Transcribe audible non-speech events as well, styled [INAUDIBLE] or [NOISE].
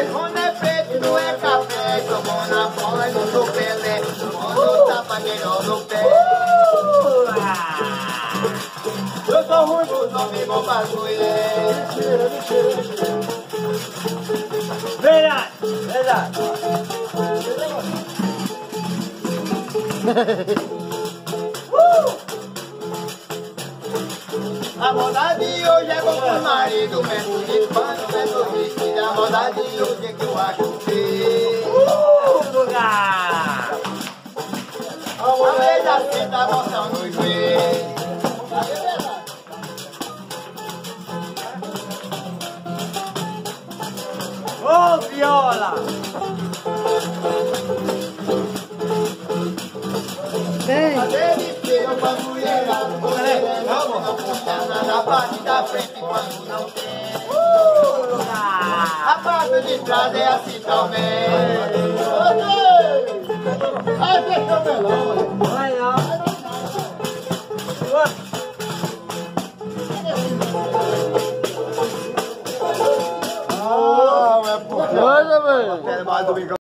Negona é preto, não é café. Jogou na bola e não sou Pelé. Mano, tá melhor no pé. Eu tô uh! ruim dos nomes, bom pra Verdade, verdade. [LAUGHS] A moda de hoje é bom pro marido, mesmo de pano, mesmo saudade e o que é que eu acho que... Uh, lugar! Vamos ver da fita, nossa nos ver. Ô, viola! Vem! Fazer limpeza pra mulherada, mulherada, não, não, não, não, sapato de trás é assim também. Ai, fechou o melão, Vai, ó. Olha, velho.